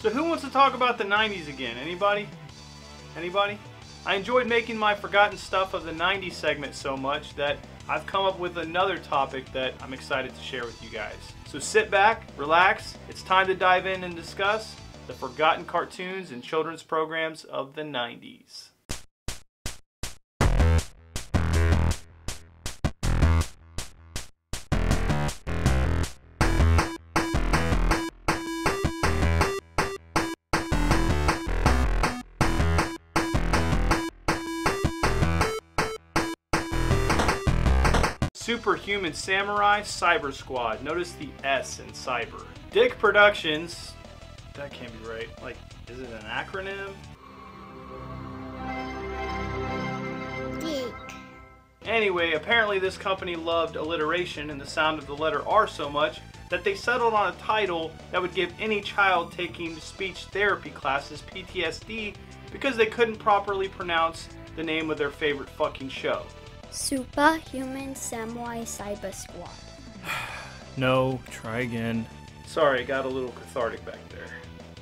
So who wants to talk about the 90s again? Anybody? Anybody? I enjoyed making my forgotten stuff of the 90s segment so much that I've come up with another topic that I'm excited to share with you guys. So sit back, relax, it's time to dive in and discuss the forgotten cartoons and children's programs of the 90s. Superhuman Samurai Syber Squad. Notice the S in Syber. DIC Productions. That can't be right. Like, is it an acronym? Geek. Anyway, apparently this company loved alliteration and the sound of the letter R so much that they settled on a title that would give any child taking speech therapy classes PTSD because they couldn't properly pronounce the name of their favorite fucking show. Superhuman Samurai Syber Squad. No, try again. Sorry, got a little cathartic back there.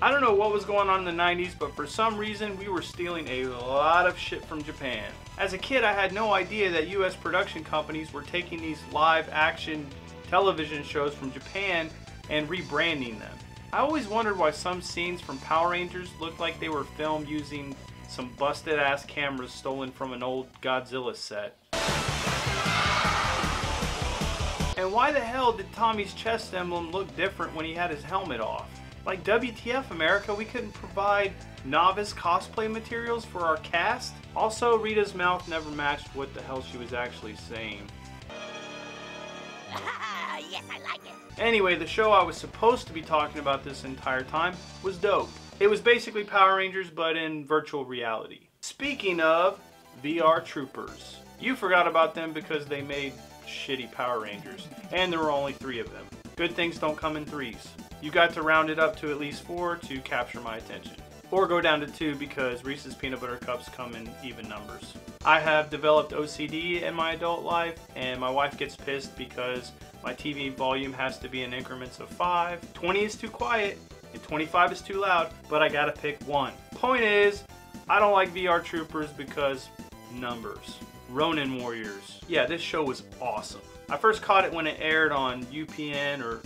I don't know what was going on in the 90s, but for some reason we were stealing a lot of shit from Japan. As a kid, I had no idea that US production companies were taking these live action television shows from Japan and rebranding them. I always wondered why some scenes from Power Rangers looked like they were filmed using some busted ass cameras stolen from an old Godzilla set. And why the hell did Tommy's chest emblem look different when he had his helmet off? Like WTF America, we couldn't provide novice cosplay materials for our cast? Also, Rita's mouth never matched what the hell she was actually saying. yes, I like it. Anyway, the show I was supposed to be talking about this entire time was dope. It was basically Power Rangers, but in virtual reality. Speaking of VR Troopers, you forgot about them because they made shitty Power Rangers, and there were only three of them. Good things don't come in threes. You got to round it up to at least four to capture my attention. Or go down to two because Reese's Peanut Butter Cups come in even numbers. I have developed OCD in my adult life, and my wife gets pissed because my TV volume has to be in increments of 5. 20 is too quiet, and 25 is too loud, but I gotta pick one. Point is, I don't like VR Troopers because numbers. Ronin Warriors. Yeah, this show was awesome. I first caught it when it aired on UPN or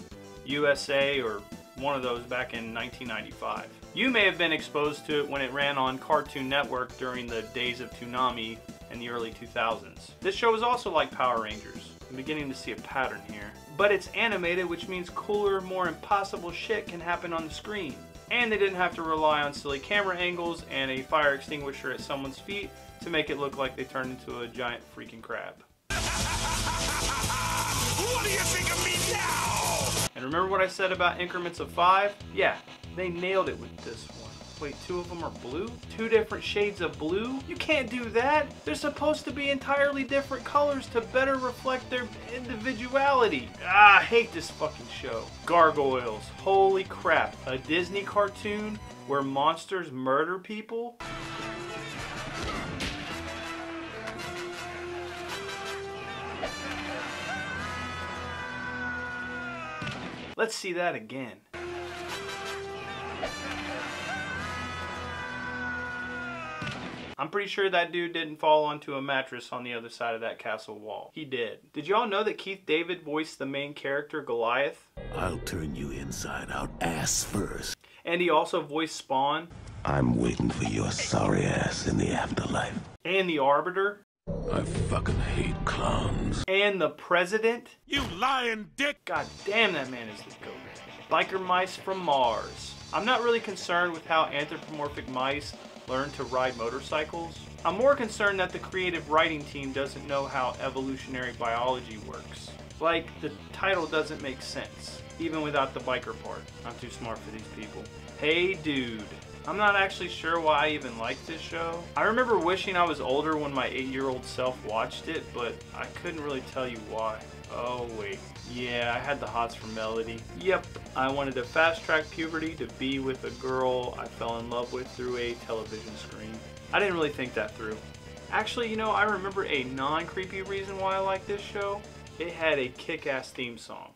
USA or one of those back in 1995. You may have been exposed to it when it ran on Cartoon Network during the days of Toonami in the early 2000s. This show is also like Power Rangers. I'm beginning to see a pattern here. But it's animated, which means cooler, more impossible shit can happen on the screen. And they didn't have to rely on silly camera angles and a fire extinguisher at someone's feet to make it look like they turned into a giant freaking crab. What do you think of me now? And remember what I said about increments of five? Yeah, they nailed it with this one. Wait, two of them are blue? Two different shades of blue? You can't do that. They're supposed to be entirely different colors to better reflect their individuality. Ah, I hate this fucking show. Gargoyles. Holy crap. A Disney cartoon where monsters murder people? Let's see that again. I'm pretty sure that dude didn't fall onto a mattress on the other side of that castle wall. He did. Did y'all know that Keith David voiced the main character Goliath? I'll turn you inside out ass first. And he also voiced Spawn I'm waiting for your sorry ass in the afterlife. and the Arbiter I fucking hate clowns. and the President. You lying dick! God damn, that man is the goat. Biker mice from Mars. I'm not really concerned with how anthropomorphic mice learn to ride motorcycles. I'm more concerned that the creative writing team doesn't know how evolutionary biology works. Like, the title doesn't make sense, even without the biker part. I'm too smart for these people. Hey dude. I'm not actually sure why I even liked this show. I remember wishing I was older when my 8-year-old self watched it, but I couldn't really tell you why. Oh wait. Yeah, I had the hots for Melody. Yep, I wanted to fast track puberty to be with a girl I fell in love with through a television screen. I didn't really think that through. Actually, you know, I remember a non-creepy reason why I like this show. It had a kick-ass theme song.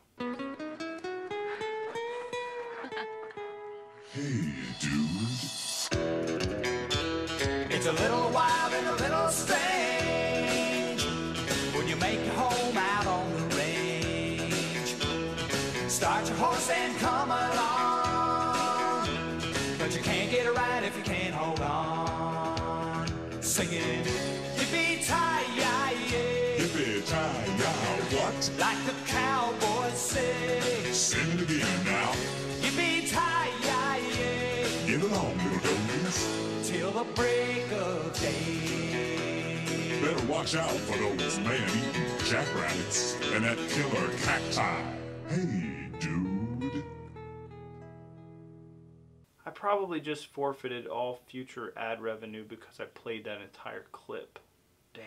It's a little wild and a little strange when you make your home out on the range. Start your horse and come along, but you can't get it right if you can't hold on. Singing, yippee ki Yippee-ki-yay, what? like the cowboys say. Sing it again the break of day. Better watch out for those man-eating jackrabbits and that killer cacti. Hey, dude. I probably just forfeited all future ad revenue because I played that entire clip. Damn.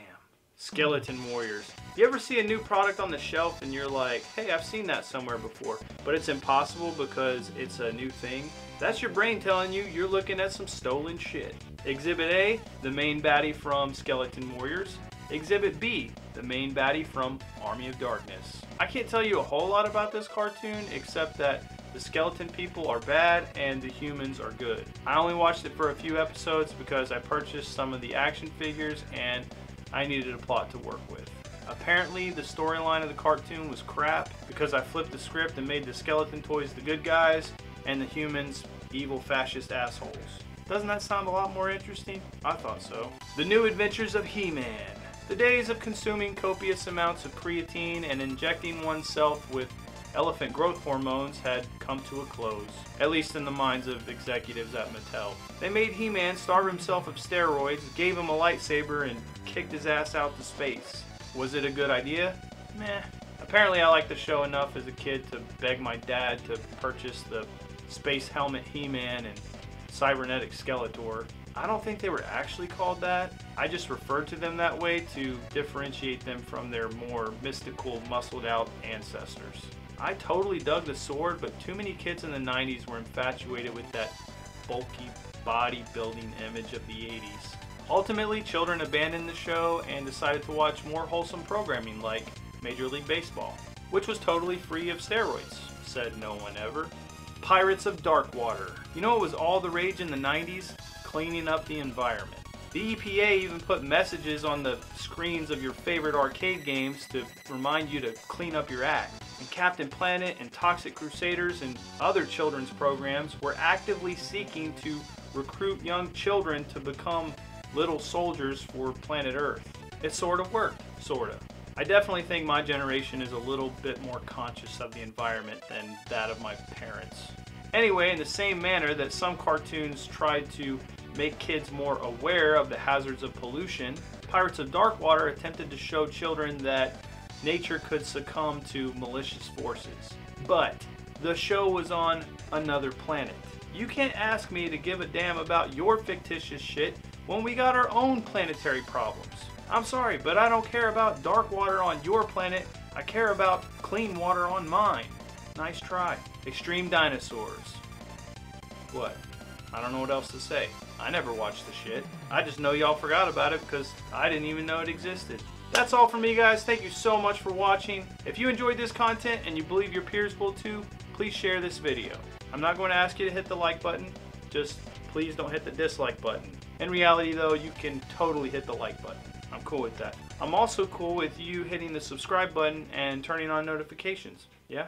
Skeleton Warriors. You ever see a new product on the shelf and you're like, hey, I've seen that somewhere before, but it's impossible because it's a new thing? That's your brain telling you you're looking at some stolen shit. Exhibit A, the main baddie from Skeleton Warriors. Exhibit B, the main baddie from Army of Darkness. I can't tell you a whole lot about this cartoon except that the skeleton people are bad and the humans are good. I only watched it for a few episodes because I purchased some of the action figures and I needed a plot to work with. Apparently, the storyline of the cartoon was crap because I flipped the script and made the skeleton toys the good guys and the humans evil fascist assholes. Doesn't that sound a lot more interesting? I thought so. The New Adventures of He-Man. The days of consuming copious amounts of creatine and injecting oneself with elephant growth hormones had come to a close, at least in the minds of executives at Mattel. They made He-Man starve himself of steroids, gave him a lightsaber, and kicked his ass out to space. Was it a good idea? Meh. Apparently I liked the show enough as a kid to beg my dad to purchase the Space Helmet He-Man and Cybernetic Skeletor. I don't think they were actually called that. I just referred to them that way to differentiate them from their more mystical, muscled out ancestors. I totally dug the sword, but too many kids in the 90s were infatuated with that bulky bodybuilding image of the 80s. Ultimately, children abandoned the show and decided to watch more wholesome programming like Major League Baseball, which was totally free of steroids, said no one ever. Pirates of Dark Water. You know it was all the rage in the 90s? Cleaning up the environment. The EPA even put messages on the screens of your favorite arcade games to remind you to clean up your act. And Captain Planet and Toxic Crusaders and other children's programs were actively seeking to recruit young children to become little soldiers for planet Earth. It sort of worked, sort of. I definitely think my generation is a little bit more conscious of the environment than that of my parents. Anyway, in the same manner that some cartoons tried to make kids more aware of the hazards of pollution, Pirates of Dark Water attempted to show children that nature could succumb to malicious forces. But the show was on another planet. You can't ask me to give a damn about your fictitious shit when we got our own planetary problems. I'm sorry, but I don't care about dark water on your planet. I care about clean water on mine. Nice try. Extreme dinosaurs. What? I don't know what else to say. I never watched the shit. I just know y'all forgot about it because I didn't even know it existed. That's all from me, guys. Thank you so much for watching. If you enjoyed this content and you believe your peers will too, please share this video. I'm not going to ask you to hit the like button. Just please don't hit the dislike button. In reality, though, you can totally hit the like button. I'm cool with that. I'm also cool with you hitting the subscribe button and turning on notifications. Yeah?